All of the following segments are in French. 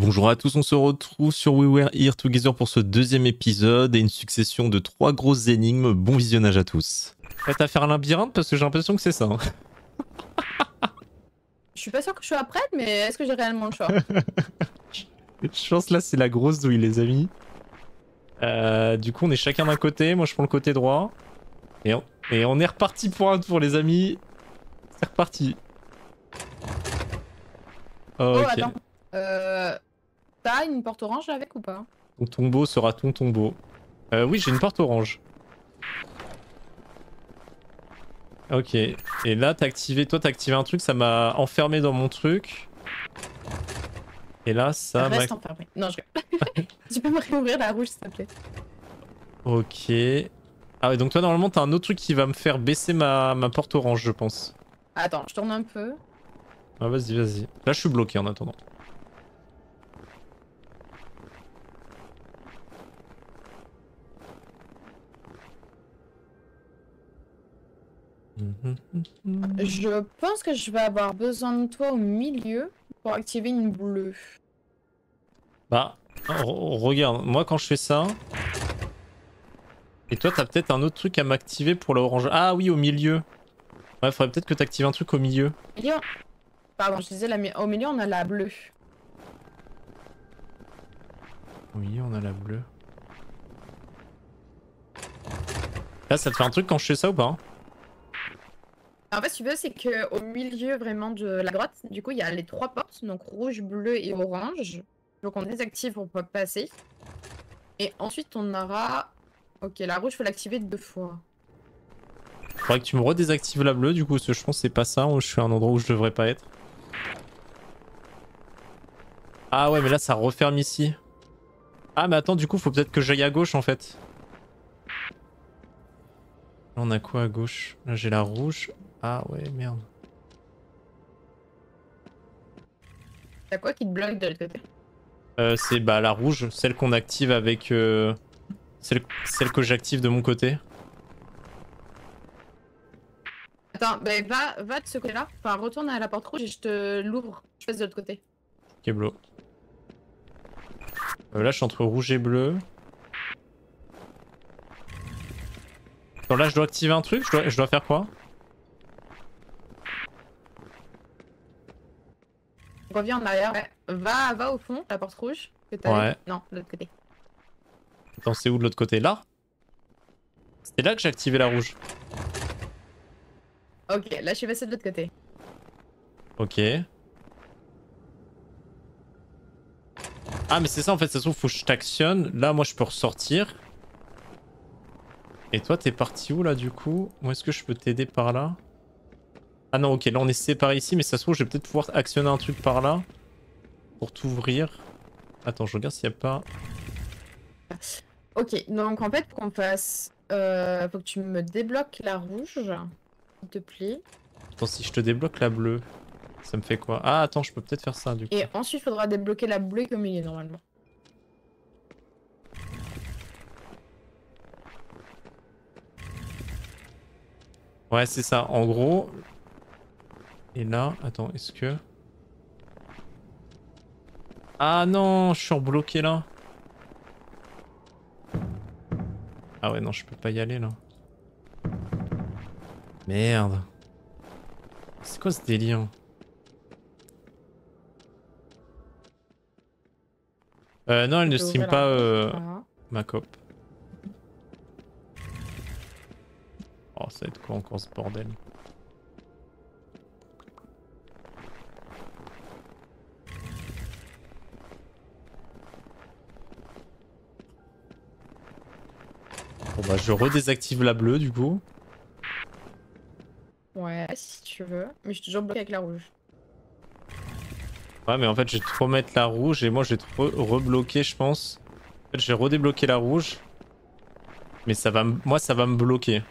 bonjour à tous, on se retrouve sur We Were Here Together pour ce deuxième épisode et une succession de trois grosses énigmes. Bon visionnage à tous. Prête à faire un labyrinthe parce que j'ai l'impression que c'est ça. hein. Je suis pas sûre que je sois prête, mais est-ce que j'ai réellement le choix? Je pense là c'est la grosse douille les amis. Euh, du coup on est chacun d'un côté, moi je prends le côté droit. Et on, et on est reparti pour un tour les amis. C'est reparti. Oh, attends. Euh, T'as une porte orange avec ou pas Ton tombeau sera ton tombeau. Euh, oui, j'ai une porte orange. Ok. Et là, t'as activé, toi, t'as activé un truc, ça m'a enfermé dans mon truc. Et là, ça m'a. Reste enfermé. Non, je tu peux me réouvrir la rouge, s'il te plaît Ok. Ah ouais, donc toi, normalement, t'as un autre truc qui va me faire baisser ma, ma porte orange, je pense. Attends, je tourne un peu. Ah, vas-y, vas-y. Là, je suis bloqué en attendant. Je pense que je vais avoir besoin de toi au milieu pour activer une bleue. Bah, re- regarde, moi quand je fais ça. Et toi, t'as peut-être un autre truc à m'activer pour l'orange. Ah oui, au milieu. Ouais, faudrait peut-être que t'actives un truc au milieu. Milieu... Pardon, je disais la au milieu, on a la bleue. Oui, on a la bleue. Là, ça te fait un truc quand je fais ça ou pas hein? En fait, ce que tu veux, c'est que au milieu vraiment de la droite, du coup, il y a les trois portes, donc rouge, bleu et orange. Donc on désactive pour pas passer. Et ensuite, on aura... Ok, la rouge, faut l'activer deux fois. Faudrait que tu me redésactives la bleue, du coup, parce que je pense que c'est pas ça. Je suis à un endroit où je devrais pas être. Ah ouais, mais là, ça referme ici. Ah, mais attends, du coup, faut peut-être que j'aille à gauche en fait. Là, on a quoi à gauche? Là, j'ai la rouge. Ah ouais, merde. T'as quoi qui te bloque de l'autre côté? Euh, c'est bah la rouge, celle qu'on active avec. euh, Celle, celle que j'active de mon côté. Attends, bah, va, va de ce côté-là. Enfin, retourne à la porte rouge et je te l'ouvre. Je passe de l'autre côté. Ok, bleu. Euh, là, je suis entre rouge et bleu. Attends, là, je dois activer un truc je dois, je dois faire quoi? Reviens en arrière. Ouais. Va, va au fond, la porte rouge. Que t'as Ouais. Non, de l'autre côté. Attends, c'est où de l'autre côté? Là? C'était là que j'ai activé la rouge. Ok, là, je suis passée de l'autre côté. Ok. Ah, mais c'est ça en fait, ça se trouve, faut que je t'actionne. Là, moi, je peux ressortir. Et toi, t'es parti où là du coup? Où est-ce que je peux t'aider par là? Ah non, ok, là on est séparés ici, mais ça se trouve, je vais peut-être pouvoir actionner un truc par là. Pour t'ouvrir. Attends, je regarde s'il n'y a pas. Ok, donc en fait, pour qu'on fasse... Euh, faut que tu me débloques la rouge, s'il te plaît. Attends, si je te débloque la bleue, ça me fait quoi? Ah, attends, je peux peut-être faire ça du coup. Et ensuite, il faudra débloquer la bleue qui est au milieu, normalement. Ouais, c'est ça. En gros. Et là, attends, est-ce que. Ah non, je suis bloqué là. Ah ouais, non, je peux pas y aller là. Merde. C'est quoi ce délire? Euh, non, elle ne stream pas euh, ma cop. Oh, ça va être quoi encore ce bordel? Bah je redésactive la bleue du coup. Ouais, si tu veux. Mais je suis toujours bloqué avec la rouge. Ouais mais en fait je vais te remettre la rouge et moi je vais re- rebloquer je pense. En fait je vais redébloquer la rouge. Mais ça va moi ça va me bloquer.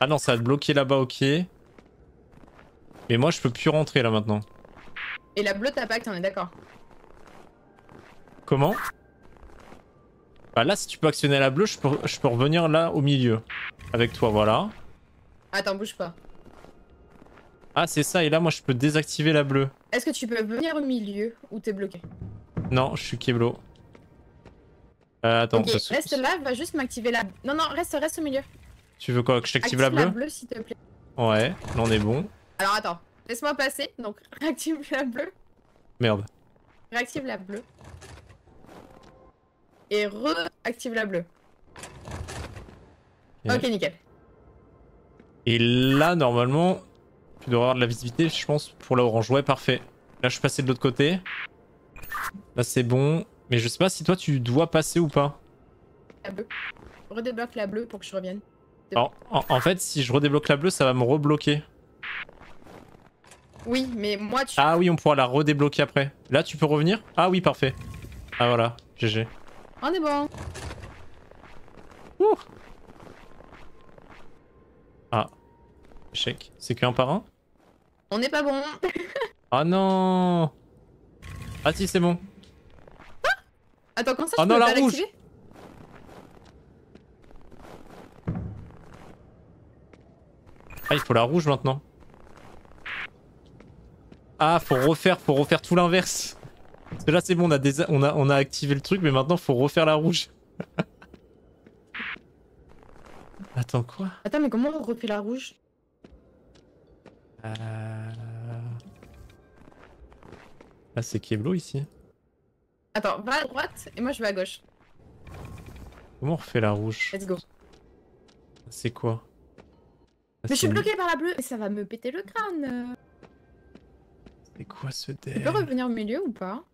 Ah non ça va te bloquer là-bas ok. Mais moi je peux plus rentrer là maintenant. Et la bleue, t'as pas on est d'accord Comment? Bah là si tu peux actionner la bleue je peux, je peux revenir là au milieu. Avec toi voilà. Attends, bouge pas. Ah c'est ça et là moi je peux désactiver la bleue. Est-ce que tu peux venir au milieu ou t'es bloqué? Non, je suis Keblo. Euh, attends, Ok, parce que- reste là, va juste m'activer la. Non, non, reste, reste au milieu. tu veux quoi Que je t'active Active la bleue s'il te plaît. Ouais, là on est bon. Alors attends, laisse-moi passer. Donc réactive la bleue, Merde. réactive la bleue. Et re-active la bleue. Ok. Ok, nickel. Et là, normalement, tu dois avoir de la visibilité, je pense, pour la orange. Ouais, parfait. Là, je suis passé de l'autre côté. Là, c'est bon. Mais je sais pas si toi, tu dois passer ou pas. La bleue. Redébloque la bleue pour que je revienne. Alors, en, en fait, si je redébloque la bleue, ça va me rebloquer. Oui, mais moi tu. Ah oui, on pourra la redébloquer après. Là, tu peux revenir? Ah oui, parfait. Ah voilà, GG. On est bon. Ouh. Ah. Échec. C'est qu'un par un? On n'est pas bon. Ah non Ah si, c'est bon. Attends, comment ça Oh je non, peux la pas rouge. Ah, il faut la rouge maintenant. Ah, faut refaire, faut refaire tout l'inverse. Parce que là, c'est bon, on a, on, a, on a activé le truc, mais maintenant, faut refaire la rouge. Attends, quoi? Attends, mais comment on refait la rouge? Euh... Ah, c'est Keblo ici. Attends, va à droite et moi je vais à gauche. Comment on refait la rouge? Let's go. C'est quoi? Ah, Mais je suis bloqué par la bleue et ça va me péter le crâne. C'est quoi ce Tu dev peux revenir au milieu ou pas?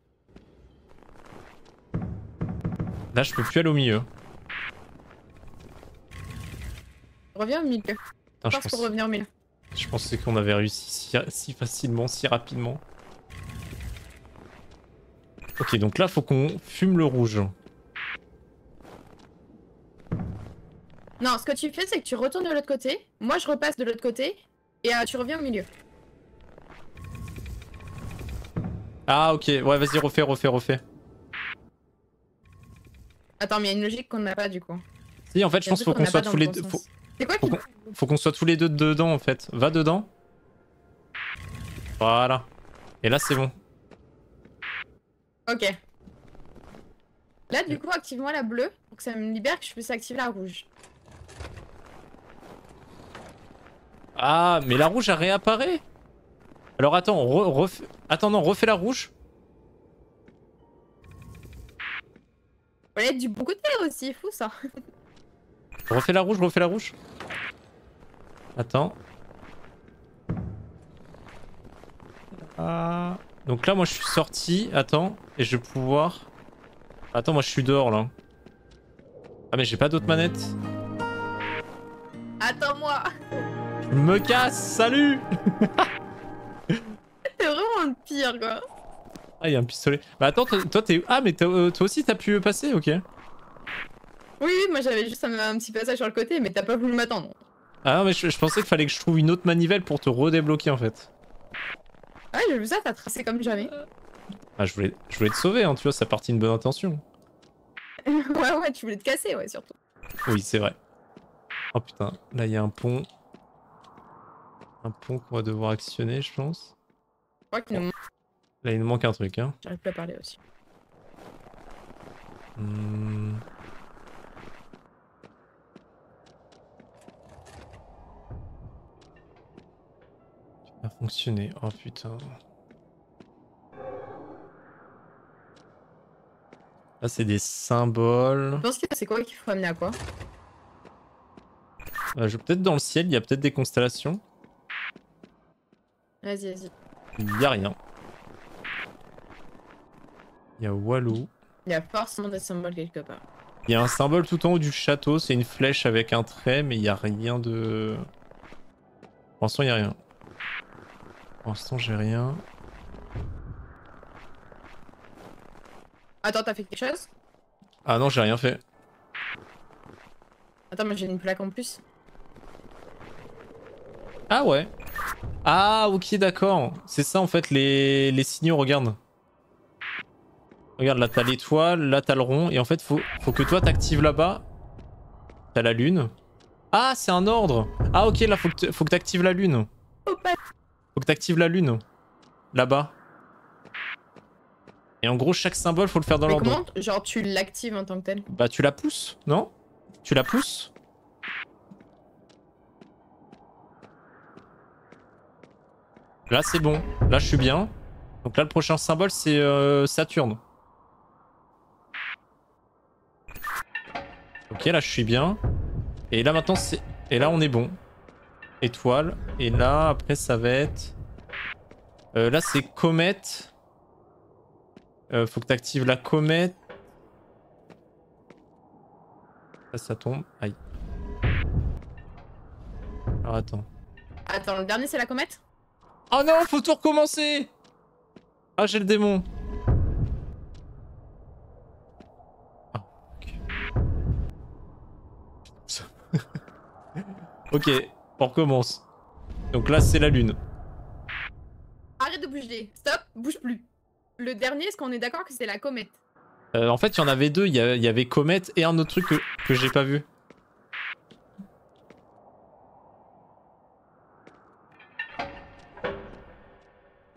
Là, je peux plus aller au milieu. Reviens au milieu. Je, Force pour pense... revenir au milieu. je pensais qu'on avait réussi si, si facilement, si rapidement. Ok, donc là, faut qu'on fume le rouge. Non, ce que tu fais, c'est que tu retournes de l'autre côté. Moi, je repasse de l'autre côté. Et euh, tu reviens au milieu. Ah, ok, ouais, vas-y, refais, refais, refais. Attends, mais il y a une logique qu'on n'a pas du coup. Si, en fait, je a pense qu'il faut qu'on soit tous le les deux. Faut, C'est quoi faut qu'on faut qu'on soit tous les deux dedans, en fait. Va dedans. Voilà. Et là, c'est bon. Ok. Là, du coup, active-moi la bleue pour que ça me libère que je puisse activer la rouge. Ah, mais la rouge, elle réapparaît? Alors, attends, re- refais... Attends, non, refais la rouge. Faut aller du bon côté aussi, fou ça. Refais la rouge, refais la rouge. Attends. Ah. Donc là, moi, je suis sorti. Attends. Et je vais pouvoir... Attends, moi, je suis dehors, là. Ah, mais j'ai pas d'autres manettes. Attends-moi. Je me casse, salut T'es vraiment le pire, quoi. Ah, il y a un pistolet. Bah attends, toi, t'es... Ah, mais euh, toi aussi, t'as pu passer, ok. Oui, oui, moi j'avais juste un, un petit passage sur le côté, mais t'as pas voulu m'attendre. Ah non, mais je, je pensais qu'il fallait que je trouve une autre manivelle pour te redébloquer, en fait. Ouais, j'ai vu ça, t'as tracé comme jamais. Ah, je voulais, je voulais te sauver, hein, tu vois, ça partit une bonne intention. ouais, ouais, tu voulais te casser, ouais, surtout. Oui, c'est vrai. Oh putain, là il y a un pont. Un pont qu'on va devoir actionner, je pense. Je crois qu'il nous manque. Là, il nous manque un truc, hein. J'arrive plus à parler aussi. Hmm. Ça va fonctionner. Oh putain. Là, c'est des symboles. Je pense que c'est quoi qu'il faut amener à quoi? Euh, je peut-être dans le ciel, il y a peut-être des constellations. Vas-y, vas-y. Il a rien. Il y a Walou. Il y a forcément des symboles quelque part. Il y a un symbole tout en haut du château, c'est une flèche avec un trait, mais il n'y a rien de... Pour l'instant, il n'y a rien. Pour l'instant, j'ai rien. Attends, t'as fait quelque chose? Ah non, j'ai rien fait. Attends, mais j'ai une plaque en plus. Ah ouais. Ah ok, d'accord. C'est ça en fait, les, les signaux, regarde. Regarde, là t'as l'étoile, là t'as le rond, et en fait, faut, faut que toi t'actives là-bas. T'as la lune. Ah, c'est un ordre. Ah ok, là faut que t- faut que t'actives la lune. Faut que t'actives la lune. Là-bas. Et en gros, chaque symbole, faut le faire dans l'ordre. comment, genre, tu l'actives en tant que tel? Bah, tu la pousses, non? Tu la pousses Là, c'est bon. Là, je suis bien. Donc là, le prochain symbole, c'est euh, Saturne. Ok, là, je suis bien. Et là, maintenant, c'est... Et là, on est bon. Étoile. Et là, après, ça va être... Euh, là, c'est comète. Euh, faut que tu actives la comète. Ça, ça tombe. Aïe. Alors, attends. Attends, le dernier, c'est la comète? Oh non, faut tout recommencer Ah, j'ai le démon. Ok, on recommence. Donc là, c'est la lune. Arrête de bouger. Stop, bouge plus. Le dernier, est-ce qu'on est d'accord que c'est la comète? Euh, en fait, il y en avait deux. Il y, avait comète et un autre truc que, que j'ai pas vu.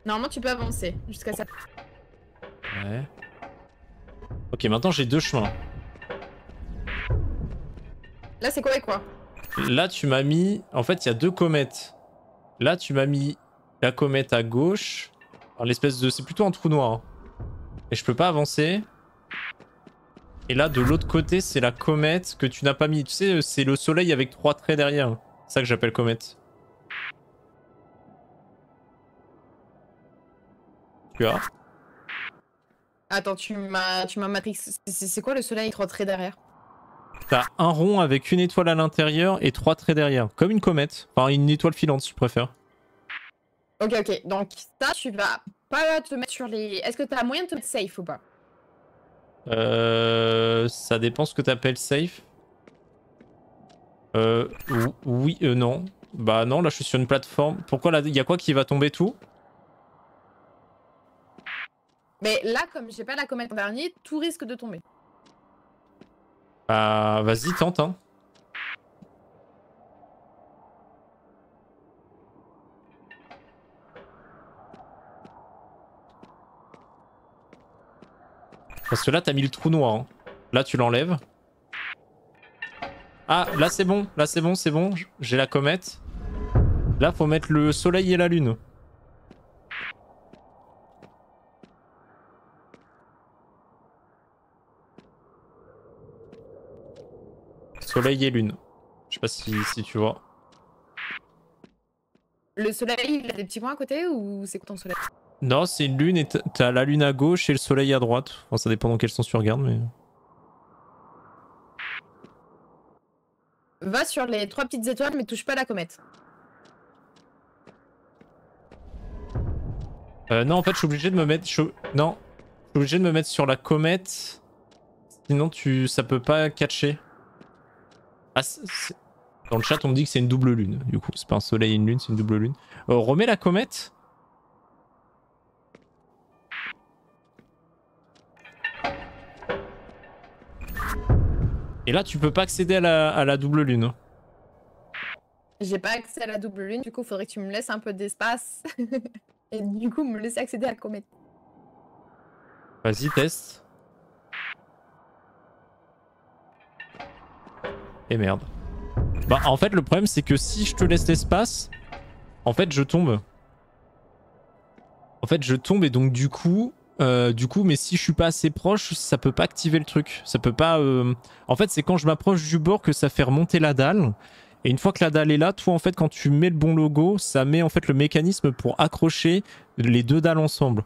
Normalement, tu peux avancer jusqu'à ça. Ouais. Ok, maintenant j'ai deux chemins. Là, c'est quoi et quoi? Là, tu m'as mis. En fait, il y a deux comètes. Là, tu m'as mis la comète à gauche. L'espèce de. C'est plutôt un trou noir. hein. Et je peux pas avancer. Et là, de l'autre côté, c'est la comète que tu n'as pas mis. Tu sais, c'est le soleil avec trois traits derrière. C'est ça que j'appelle comète. Tu as Attends, tu m'as matrix. C'est- quoi le soleil trois traits derrière? T'as un rond avec une étoile à l'intérieur et trois traits derrière. Comme une comète. Enfin, une étoile filante, si tu préfères. Ok, ok. Donc, ça, tu vas pas te mettre sur les. Est-ce que t'as moyen de te mettre safe ou pas? Euh, ça dépend ce que t'appelles safe. Euh, ou- oui, euh, non. Bah non, là je suis sur une plateforme. Pourquoi là, il y a quoi qui va tomber tout? Mais là, comme j'ai pas la comète en dernier, tout risque de tomber. Bah vas-y, tente hein. Parce que là t'as mis le trou noir. hein. Là tu l'enlèves. Ah, là c'est bon, là c'est bon, c'est bon. J'ai la comète. Là faut mettre le soleil et la lune. Soleil et lune. Je sais pas si, si tu vois. Le soleil, il a des petits points à côté ou c'est quoi ton soleil? Non, c'est une lune et t'as la lune à gauche et le soleil à droite. Enfin, ça dépend dans quel sens tu regardes, mais. Va sur les trois petites étoiles, mais touche pas la comète. Euh, non, en fait, je suis obligé de me mettre. Non, je suis obligé de me mettre sur la comète. Sinon, tu, ça peut pas catcher. Ah, Dans le chat, on me dit que c'est une double lune. Du coup, c'est pas un soleil et une lune, c'est une double lune. Euh, remets la comète? Et là, tu peux pas accéder à la, à la double lune. J'ai pas accès à la double lune, du coup, faudrait que tu me laisses un peu d'espace. Et du coup, me laisser accéder à la comète. Vas-y, teste. Et merde. Bah, en fait, le problème, c'est que si je te laisse l'espace, en fait, je tombe. En fait, je tombe et donc, du coup, euh, du coup, mais si je suis pas assez proche, ça peut pas activer le truc. Ça peut pas. euh, En fait, c'est quand je m'approche du bord que ça fait remonter la dalle. Et une fois que la dalle est là, toi, en fait, quand tu mets le bon logo, ça met en fait le mécanisme pour accrocher les deux dalles ensemble.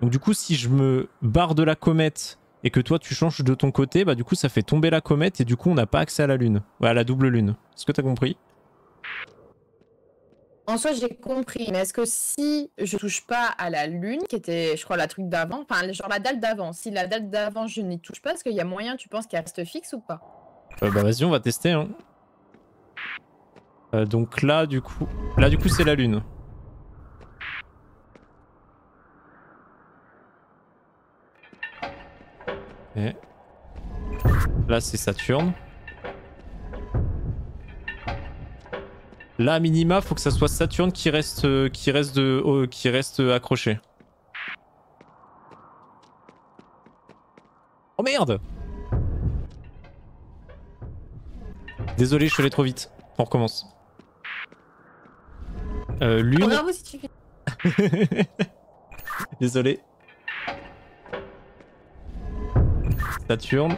Donc du coup, si je me barre de la comète et que toi tu changes de ton côté, bah du coup ça fait tomber la comète et du coup on n'a pas accès à la lune, ouais, à la double lune. Est-ce que t'as compris? En soi, j'ai compris, mais est-ce que si je touche pas à la lune, qui était, je crois, la truc d'avant, enfin, genre la dalle d'avant, si la dalle d'avant je n'y touche pas, est-ce qu'il y a moyen, tu penses, qu'elle reste fixe ou pas? Euh, Bah vas-y, on va tester. Hein. Euh, donc là du coup, là du coup c'est la lune. Et là c'est Saturne. Là à minima, faut que ça soit Saturne qui reste, euh, qui reste, de, oh, qui reste accroché. Oh merde Désolé, je suis allé trop vite. On recommence. Euh, lune. Bravo si tu fais. Désolé. Saturne.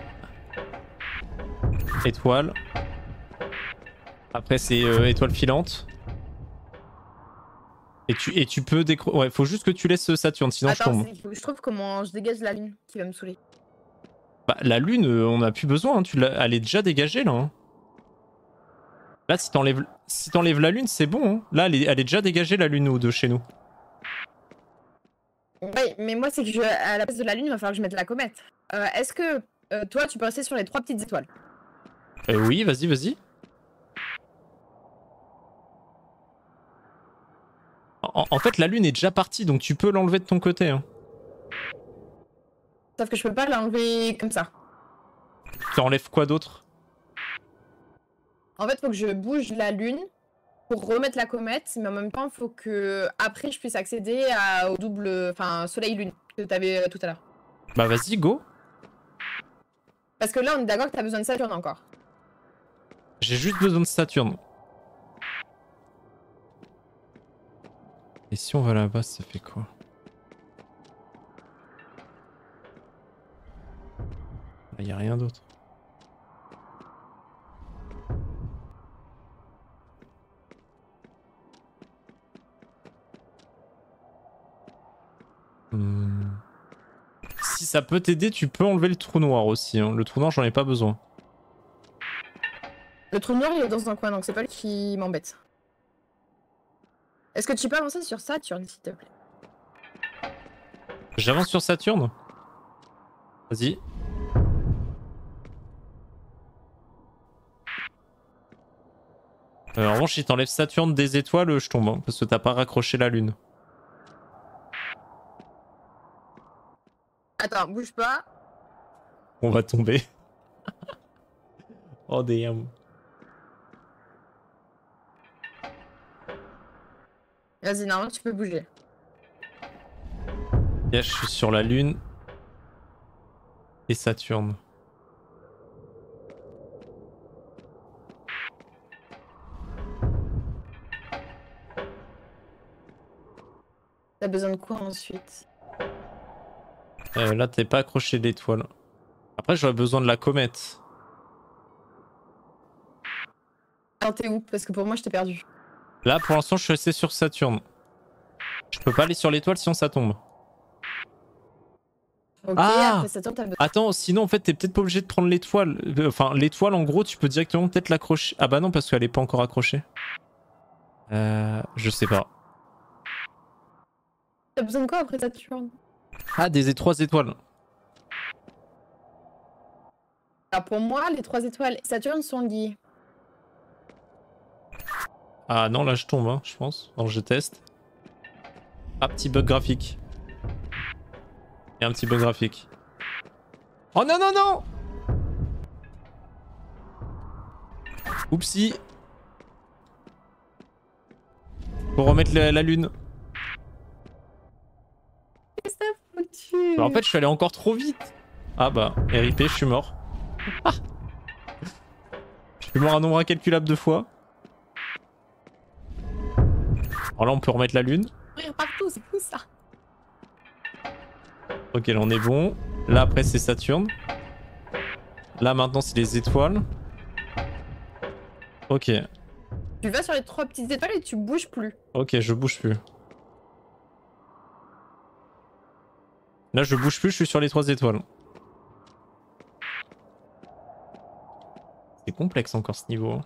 Étoile. Après c'est euh, étoile filante. Et tu, et tu peux décro... Ouais, faut juste que tu laisses Saturne, sinon Attends, je tombe. je trouve comment je dégage la lune qui va me saouler. Bah, la lune, euh, on a plus besoin, hein, tu elle est déjà dégagée là. hein. Là, si t'enlèves si la lune, c'est bon. hein. Là, elle est, elle est déjà dégagée la lune ou de chez nous. Ouais, mais moi, c'est que je, à la place de la lune, il va falloir que je mette la comète. Euh, Est-ce que euh, toi, tu peux rester sur les trois petites étoiles? Euh, oui, vas-y, vas-y. En, en fait, la lune est déjà partie, donc tu peux l'enlever de ton côté. hein. Sauf que je peux pas l'enlever comme ça. Tu enlèves quoi d'autre? En fait, faut que je bouge la lune pour remettre la comète, mais en même temps, faut que après je puisse accéder à- au double, enfin soleil-lune que tu avais tout à l'heure. Bah vas-y, go. Parce que là, on est d'accord que tu as besoin de Saturne encore. J'ai juste besoin de Saturne. Et si on va là-bas, ça fait quoi? Là, y a rien d'autre. Hmm. Si ça peut t'aider, tu peux enlever le trou noir aussi. hein. Le trou noir, j'en ai pas besoin. Le trou noir, il est dans un coin, donc c'est pas lui qui m'embête. Est-ce que tu peux avancer sur Saturne, s'il te plaît? J'avance sur Saturne? Vas-y. Euh, en revanche, si t'enlèves Saturne des étoiles, je tombe, hein, parce que t'as pas raccroché la lune. Attends, bouge pas. On va tomber. oh damn. Vas-y, normalement, tu peux bouger. Yeah, je suis sur la lune. Et Saturne. T'as besoin de quoi ensuite? Euh, là, t'es pas accroché l'étoile. Après, j'aurais besoin de la comète. Alors, t'es où? Parce que pour moi, je t'ai perdu. Là, pour l'instant, je suis resté sur Saturne. Je peux pas aller sur l'étoile sinon ça tombe. Ah après Saturne. Attends, sinon en fait t'es peut-être pas obligé de prendre l'étoile. Euh, Enfin, l'étoile en gros, tu peux directement peut-être l'accrocher. Ah bah non, parce qu'elle est pas encore accrochée. Euh, je sais pas. T'as besoin de quoi après Saturne? Ah, des trois étoiles. Alors, pour moi, les trois étoiles et Saturne sont liées. Ah non, là je tombe, hein, je pense. Alors je teste. Ah, petit bug graphique. Et un petit bug graphique. Oh non, non, non Oupsie. Faut remettre la, la lune. Bah, en fait, je suis allé encore trop vite. Ah bah, RIP, je suis mort. Ah je suis mort un nombre incalculable de fois. Alors là, on peut remettre la lune. Partout, c'est fou ça. Ok, là on est bon. Là après c'est Saturne. Là maintenant c'est les étoiles. Ok, Tu vas sur les trois petites étoiles et tu bouges plus. ok, je bouge plus. Là je bouge plus, je suis sur les trois étoiles. C'est complexe encore ce niveau. hein.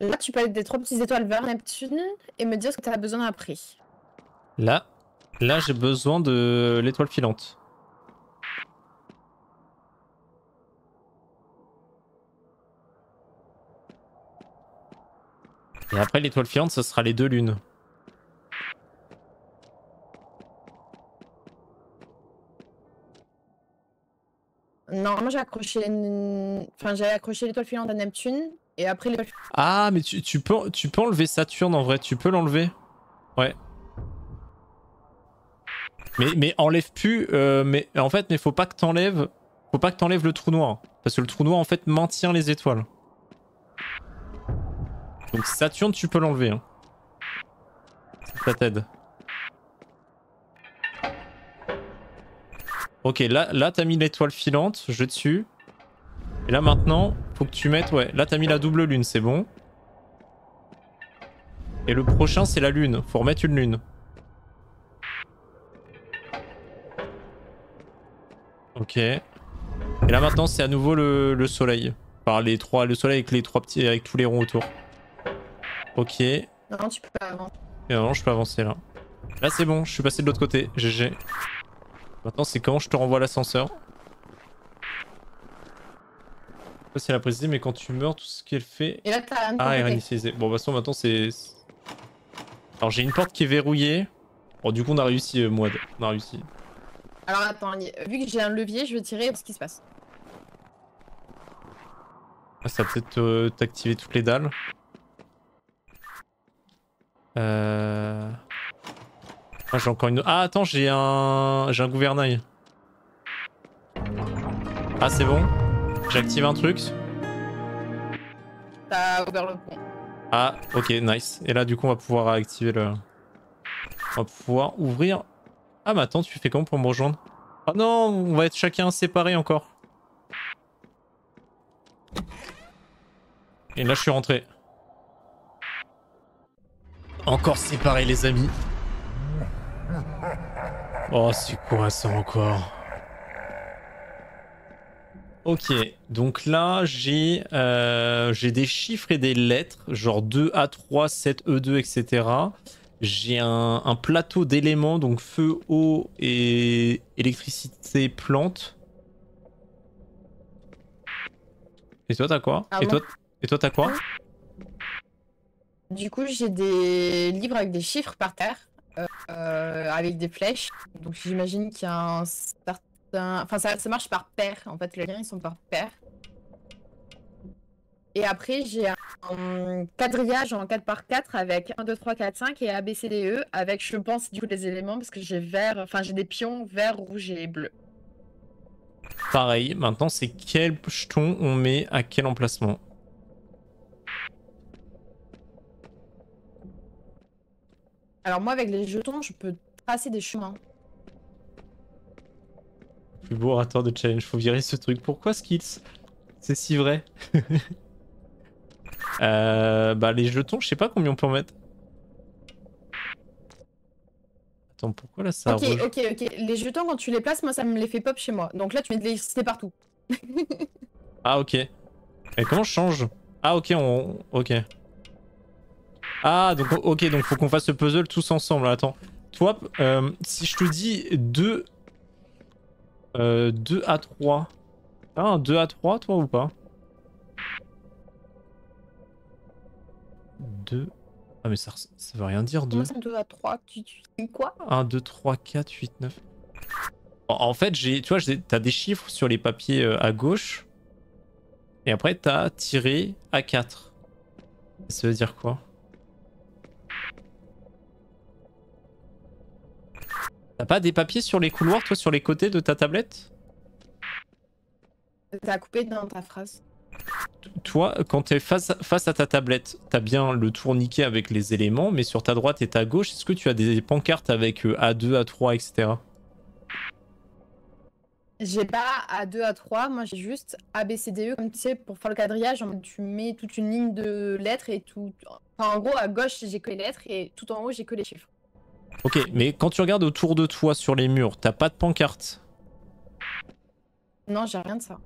Là, tu peux aller des trois petites étoiles vers Neptune et me dire ce que t'as besoin après. Là, là j'ai besoin de l'étoile filante. Et après l'étoile filante, ce sera les deux lunes. Normalement, j'ai accroché, une- enfin, j'ai accroché l'étoile filante à Neptune et après l'étoile Ah, mais tu, tu peux, tu peux enlever Saturne en vrai, tu peux l'enlever. Ouais. Mais, mais enlève plus. euh, mais en fait, mais faut pas que t'enlèves. Faut pas que le trou noir. Parce que le trou noir en fait maintient les étoiles. Donc Saturne, tu peux l'enlever. Hein. Ça t'aide. Ok, là, là t'as mis l'étoile filante, je dessus. Et là maintenant, faut que tu mettes, ouais, là t'as mis la double lune, c'est bon. Et le prochain c'est la lune, faut remettre une lune. Ok. Et là maintenant c'est à nouveau le, le soleil. Enfin les trois, le soleil avec les trois petits, avec tous les ronds autour. Ok. Et Non, tu peux pas avant. non, je peux avancer là. Là c'est bon, je suis passé de l'autre côté, GG. Maintenant c'est comment je te renvoie l'ascenseur. Je sais pas si elle a précisé, mais quand tu meurs, tout ce qu'elle fait Et là, t'as un ah, est réinitialisé. Bon, bah, de toute façon, maintenant, c'est. Alors, j'ai une porte qui est verrouillée. Bon, du coup, on a réussi, euh, Mouad. On a réussi. Alors attends, vu que j'ai un levier, je vais tirer ce qui se passe. Ah, ça va peut-être euh, t'activer toutes les dalles. Euh. Ah, j'ai encore une. Ah, attends, j'ai un. J'ai un gouvernail. Ah, c'est bon. J'active un truc. T'as ouvert le pont. Ah, ok, nice. Et là, du coup, on va pouvoir activer le. On va pouvoir ouvrir. Ah, mais attends, tu fais comment pour me rejoindre? Ah non, on va être chacun séparés encore. Et là, je suis rentré. Encore séparés, les amis. Oh, c'est quoi ça encore Ok, donc là j'ai euh, j'ai des chiffres et des lettres, genre 2A3, 7E2, etc. J'ai un, un plateau d'éléments, donc feu, eau et électricité, plante. Et toi t'as quoi? Ah, Et toi et toi t'as quoi? Du coup, j'ai des livres avec des chiffres par terre, euh, euh, avec des flèches. Donc j'imagine qu'il y a un certain... Enfin, ça, ça marche par paire. En fait, les liens, ils sont par paire. Et après, j'ai un quadrillage en 4 par 4 avec 1, 2, 3, 4, 5 et A, B, C, D, E avec, je pense, du coup, les éléments parce que j'ai vert... Enfin, j'ai des pions vert, rouge et bleu. Pareil, maintenant c'est quel jeton on met à quel emplacement? Alors moi, avec les jetons, je peux tracer des chemins. Plus beau orateur de challenge, faut virer ce truc. Pourquoi Skills C'est si vrai? euh, bah les jetons, je sais pas combien on peut en mettre. Attends, pourquoi là ça ok, rouge ok, ok. Les jetons, quand tu les places, moi, ça me les fait pop chez moi. Donc là, tu mets de l'électricité partout. Ah ok. Et comment je change? Ah ok, on... Ok. Ah donc ok, donc faut qu'on fasse ce puzzle tous ensemble. Attends. Toi, euh, si je te dis 2... Euh, 2 à 3. T'as un 2 à 3 toi ou pas? 2... Ah mais ça, veut rien dire 2. Comment ça, 2 à 3 Tu, tu dis quoi? 1, 2, 3, 4, 8, 9. En fait, j'ai, tu vois, j'ai- t'as des chiffres sur les papiers euh, à gauche. Et après, t'as tiré à 4. Ça veut dire quoi? T'as pas des papiers sur les couloirs, toi, sur les côtés de ta tablette? T'as coupé dans ta phrase. Toi, quand t'es face, à- face à ta tablette, t'as bien le tourniquet avec les éléments, mais sur ta droite et ta gauche, est-ce que tu as des pancartes avec euh, A2, A3, etc. J'ai pas à 2 à 3, moi j'ai juste A, B, C, D, E. Comme tu sais, pour faire le quadrillage, tu mets toute une ligne de lettres et tout. Enfin, en gros, à gauche, j'ai que les lettres et tout en haut, j'ai que les chiffres. Ok, mais quand tu regardes autour de toi sur les murs, t'as pas de pancarte? Non, j'ai rien de ça.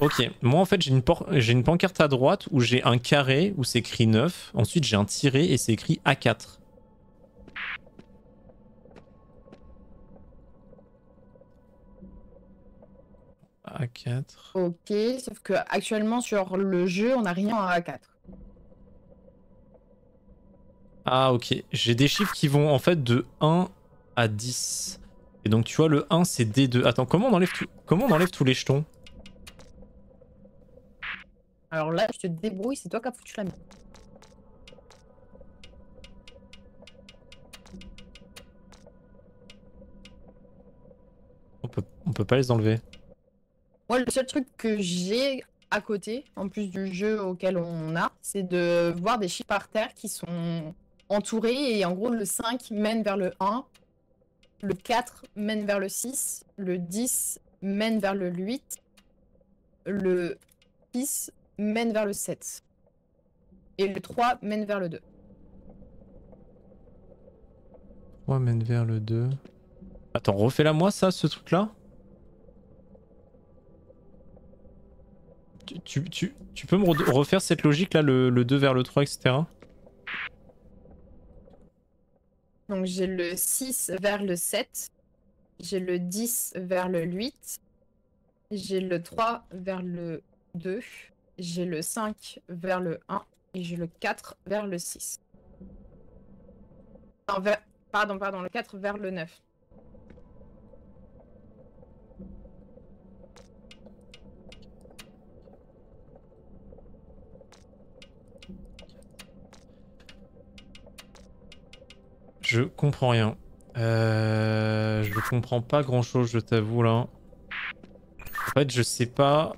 Ok, moi en fait j'ai une, j'ai une pancarte à droite où j'ai un carré où c'est écrit 9. Ensuite j'ai un tiré et c'est écrit A4. A4. Ok, sauf que actuellement sur le jeu, on n'a rien à A4. Ah ok, j'ai des chiffres qui vont en fait de 1 à 10. Et donc tu vois le 1 c'est D2. Attends, comment on enlève, tout... comment on enlève tous les jetons? Alors là, je te débrouille, c'est toi qui as foutu la merde. On peut, on peut pas les enlever. Moi, le seul truc que j'ai à côté, en plus du jeu auquel on a, c'est de voir des chiffres par terre qui sont entourés et en gros, le 5 mène vers le 1, le 4 mène vers le 6, le 10 mène vers le 8, le 6 mène vers le 7 et le 3 mène vers le 2. 3 mène vers le 2. Attends, refais-la moi ça, ce truc-là tu, tu, tu, tu peux me re- refaire cette logique là, le, le 2 vers le 3, etc. Donc j'ai le 6 vers le 7, j'ai le 10 vers le 8, j'ai le 3 vers le 2, j'ai le 5 vers le 1 et j'ai le 4 vers le 6. Non, vers- Pardon, pardon, le 4 vers le 9. Je comprends rien. Euh, je comprends pas grand chose, je t'avoue là. En fait, je sais pas.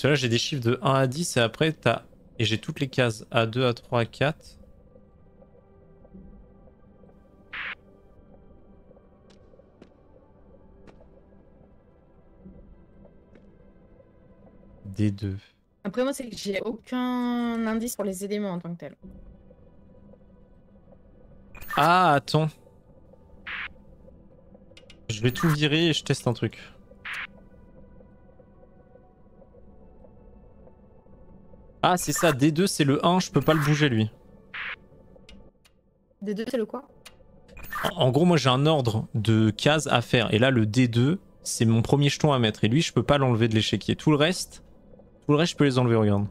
Parce que là, j'ai des chiffres de 1 à 10 et après, t'as. Et j'ai toutes les cases A2, A3, A4. D2. Après moi c'est que j'ai aucun indice pour les éléments en tant que tel. Ah, attends. Je vais tout virer et je teste un truc. Ah, c'est ça, D2 c'est le 1, je peux pas le bouger lui. Des deux c'est le quoi? En, en gros, moi j'ai un ordre de cases à faire et là le D2 c'est mon premier jeton à mettre et lui je peux pas l'enlever de l'échiquier. Tout le reste, tout le reste je peux les enlever, regarde.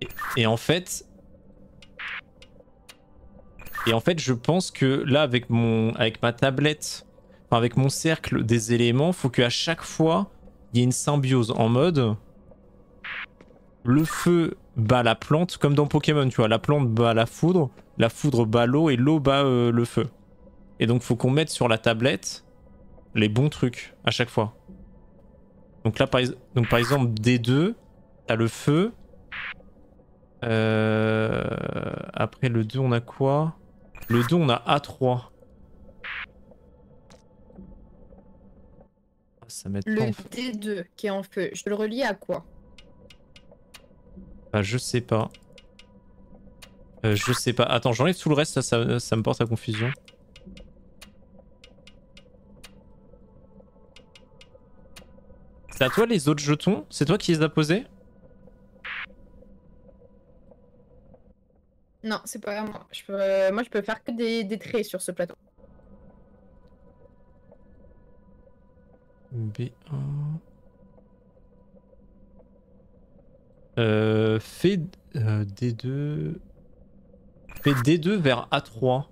Et, et en fait, et en fait je pense que là avec mon, avec ma tablette, avec mon cercle des éléments, faut qu'à chaque fois il y ait une symbiose en mode le feu bat la plante, comme dans Pokémon, tu vois, la plante bat la foudre, la foudre bat l'eau et l'eau bat euh, le feu. Et donc faut qu'on mette sur la tablette les bons trucs à chaque fois. Donc là, par exemple, D2, t'as le feu. Euh, Après le 2, on a quoi? Le 2, on a A3. Ça Le pas en fait. D2 qui est en feu, je le relie à quoi? Bah, je sais pas. Euh, je sais pas. Attends, j'enlève tout le reste, ça, ça, ça me porte à confusion. C'est à toi les autres jetons? C'est toi qui les as posés? Non, c'est pas à moi. Je peux, euh, moi je peux faire que des, des traits sur ce plateau. B1. Euh, fais euh, D2. Fais D2 vers A3.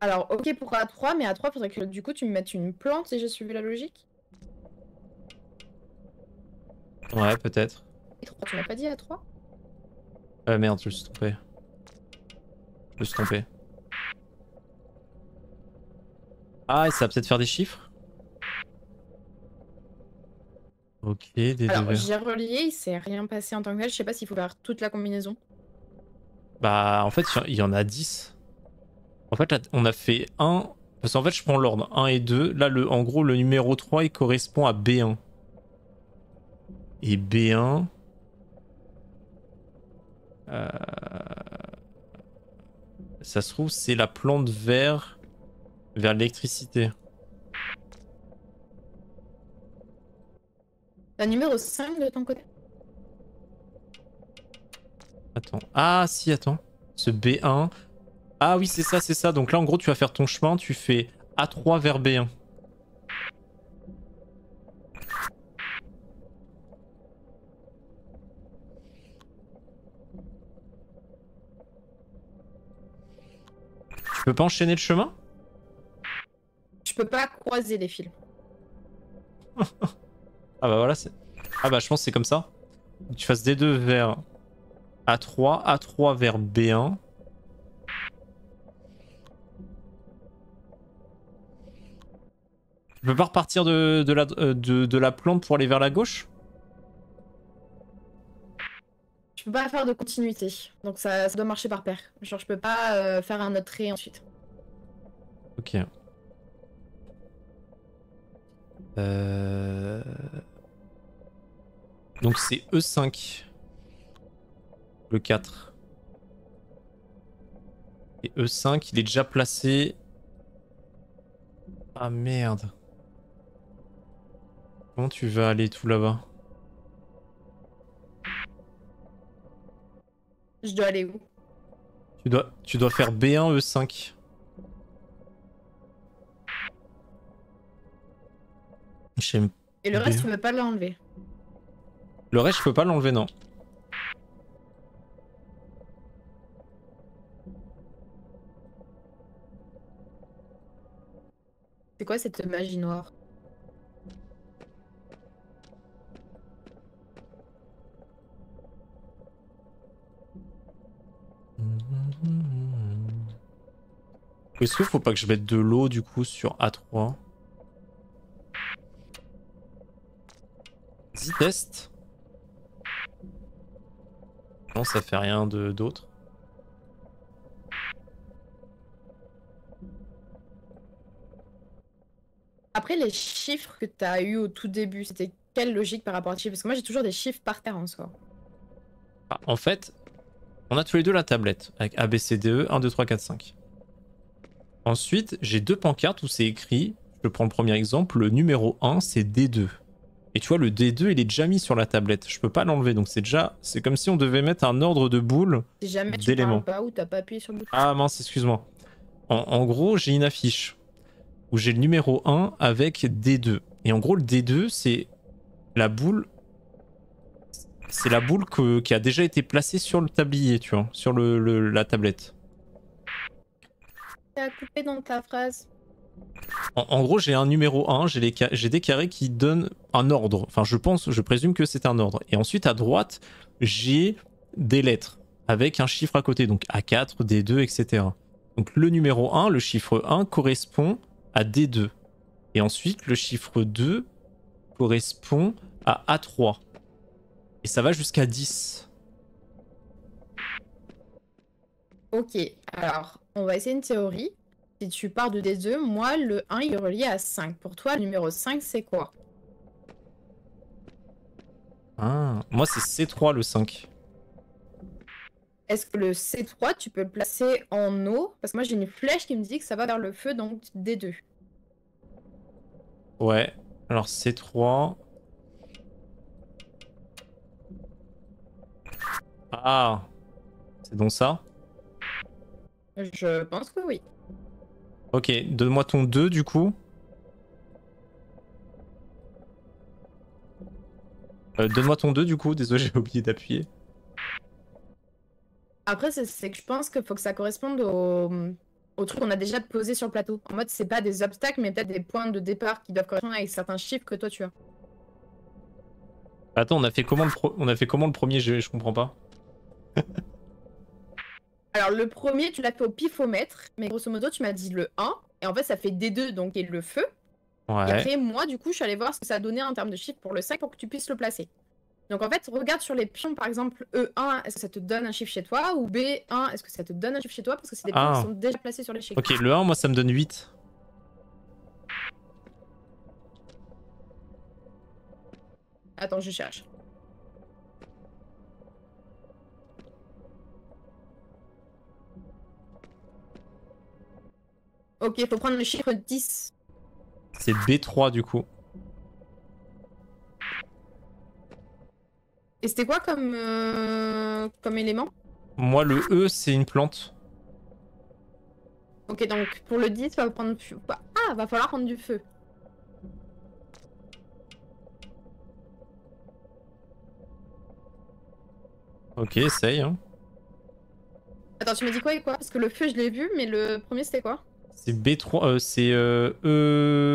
Alors ok pour A3, mais A3 faudrait que du coup tu me mettes une plante si j'ai suivi la logique. Ouais, peut-être. A3, tu m'as pas dit A3 Euh, merde, je me suis trompé. Je me suis trompé. Ah, et ça va peut-être faire des chiffres Ok, des deux Alors j'ai relié, il s'est rien passé en tant que tel. Je sais pas s'il faut faire toute la combinaison. Bah, en fait, il y en- a 10. En fait, là, on a fait 1. Parce qu'en fait, je prends l'ordre 1 et 2. Là, le, en gros, le numéro 3, il correspond à B1. Et B1. euh, Ça se trouve, c'est la plante vers, vers l'électricité. La numéro 5 de ton côté? Attends. Ah, si, attends. Ce B1. Ah oui, c'est ça, c'est ça. Donc là, en gros, tu vas faire ton chemin. Tu fais A3 vers B1. Tu peux pas enchaîner le chemin? Je peux pas croiser les fils. Ah bah voilà, c'est... Ah bah je pense que c'est comme ça. Tu fasses D2 vers A3, A3 vers B1. Tu peux pas repartir de, de, la, euh, de, de la plante pour aller vers la gauche? Je peux pas faire de continuité. Donc ça, ça doit marcher par paire. Genre je peux pas euh, faire un autre trait ensuite. Ok. Euh... Donc c'est E5. Le 4. Et E5, il est déjà placé. Ah merde. Comment tu vas aller tout là-bas? Je dois aller où? Tu dois, tu dois faire B1, E5. Et le reste, tu peux pas l'enlever? Le reste, je peux pas l'enlever, non. C'est quoi cette magie noire? Est-ce qu'il faut pas que je mette de l'eau du coup sur A3 Non, ça fait rien de d'autre. Après, les chiffres que tu as eu au tout début, c'était quelle logique par rapport à chiffres? Parce que moi, j'ai toujours des chiffres par terre en soi. Ah, en fait, on a tous les deux la tablette avec A, B, C, D, E, 1, 2, 3, 4, 5. Ensuite, j'ai deux pancartes où c'est écrit, je prends le premier exemple, le numéro 1 c'est D2. Et tu vois, le D2 il est déjà mis sur la tablette, je peux pas l'enlever, donc c'est déjà, c'est comme si on devait mettre un ordre de boules. D'éléments. parles pas ou t'as pas appuyé sur le bouton. Ah mince, excuse-moi. En, en gros, j'ai une affiche où j'ai le numéro 1 avec D2. Et en gros, le D2 c'est la boule. C'est la boule que- qui a déjà été placée sur le tablier, tu vois, sur le- le- la tablette. T'as coupé dans ta phrase. En, gros, j'ai un numéro 1, j'ai les ca- j'ai des carrés qui donnent un ordre. Enfin, je pense, je présume que c'est un ordre. Et ensuite, à droite, j'ai des lettres avec un chiffre à côté, donc A4, D2, etc. Donc le numéro 1, le chiffre 1 correspond à D2. Et ensuite, le chiffre 2 correspond à A3. Et ça va jusqu'à 10. Ok, alors, on va essayer une théorie. Si tu pars de D2, moi, le 1, il est relié à 5. Pour toi, le numéro 5, c'est quoi? Ah, moi, c'est C3 le 5. Est-ce que le C3, tu peux le placer en eau Parce que moi, j'ai une flèche qui me dit que ça va vers le feu, donc D2. Ouais. Alors C3. Ah. C'est donc ça? Je pense que oui. Ok, donne-moi ton 2 du coup. Euh, donne-moi ton 2 du coup, désolé j'ai oublié d'appuyer. Après, c'est- que je pense qu'il faut que ça corresponde au, au truc qu'on a déjà posé sur le plateau. En mode, c'est pas des obstacles, mais peut-être des points de départ qui doivent correspondre avec certains chiffres que toi tu as. Attends, on a fait comment le, pro- on a fait comment le premier je, je comprends pas. Alors, le premier, tu l'as fait au pifomètre, mais grosso modo, tu m'as dit le 1, et en fait, ça fait D2, donc et le feu. Et Ouais. après, moi, du coup, je suis allée voir ce que ça donnait en termes de chiffres pour le 5 pour que tu puisses le placer. Donc, en fait, regarde sur les pions, par exemple, E1, est-ce que ça te donne un chiffre chez toi Ou B1, est-ce que ça te donne un chiffre chez toi Parce que c'est des pions Ah. qui sont déjà placés sur les chiffres. Ok, le 1 moi ça me donne 8. Attends, je cherche. Ok, faut prendre le chiffre 10. C'est B3 du coup. Et c'était quoi comme, euh, comme élément? Moi le E c'est une plante. Ok, donc pour le 10, va prendre... Ah, va falloir prendre du feu. Ok, essaye. Hein. Attends, Attends, tu m'as dit quoi et quoi? Parce que le feu, je l'ai vu, mais le premier, c'était quoi? C'est B3, euh, c'est euh, E...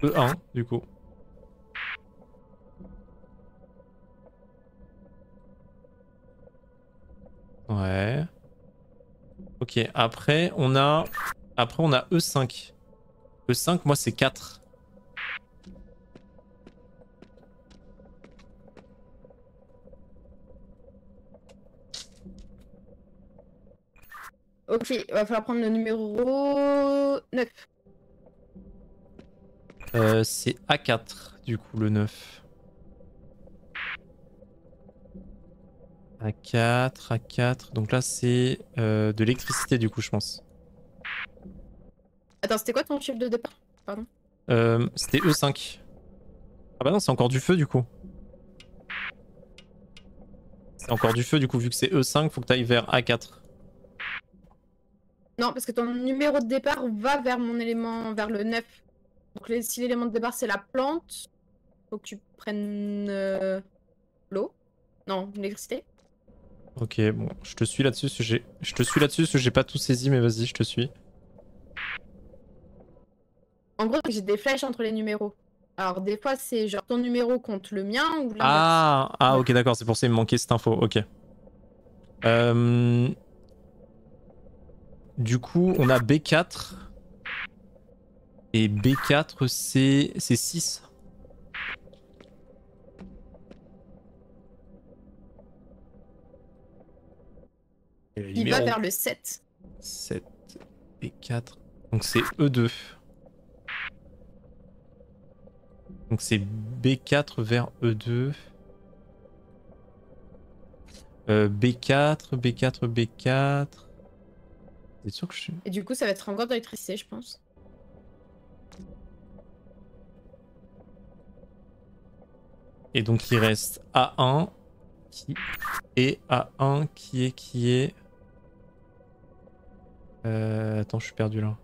E1 du coup. Ouais. Ok, après on a après on a E5. E5 moi c'est 4. Ok, il va falloir prendre le numéro 9. Euh, c'est A4 du coup le 9. A4, A4. Donc là c'est euh, de l'électricité du coup je pense. Attends, c'était quoi ton chiffre de départ? Pardon? Euh, c'était E5. Ah bah non c'est encore du feu du coup. C'est encore du feu du coup vu que c'est E5 faut que tu ailles vers A4. Non, parce que ton numéro de départ va vers mon élément, vers le 9. Donc les- si l'élément de départ c'est la plante, faut que tu prennes euh, l'eau. Non, l'électricité. Ok, bon, je te suis là-dessus, je te suis là-dessus, j'ai pas tout saisi, mais vas-y, je te suis. En gros, j'ai des flèches entre les numéros. Alors des fois c'est genre ton numéro contre le mien ou. Ah, ah, ok, d'accord, c'est pour ça qu'il me manquait cette info, ok. Euh, Du coup, on a B4. Et B4, c'est c'est 6. Il va vers le 7. 7 B4. Donc c'est E2. Donc c'est B4 vers E2. Euh, B4, B4, B4. T'es sûr que je suis. Et du coup ça va être encore de l'électricité je pense. Et donc il reste A1 qui est A1 qui est qui est. Euh, attends, je suis perdu là.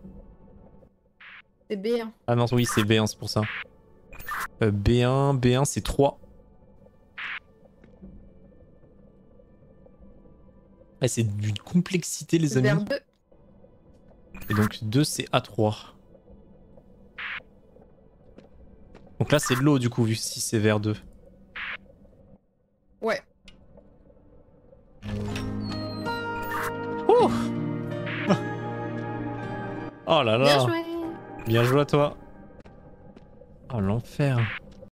C'est B1. Ah non, oui, c'est B1, c'est pour ça. Euh, B1, B1, c'est 3. Ah, c'est d'une complexité, les amis. Vers 2. Et donc 2, c'est A3. Donc là, c'est de l'eau, du coup, vu si c'est vers 2. Ouais. Oh Oh là là Bien joué. Bien joué à toi Oh l'enfer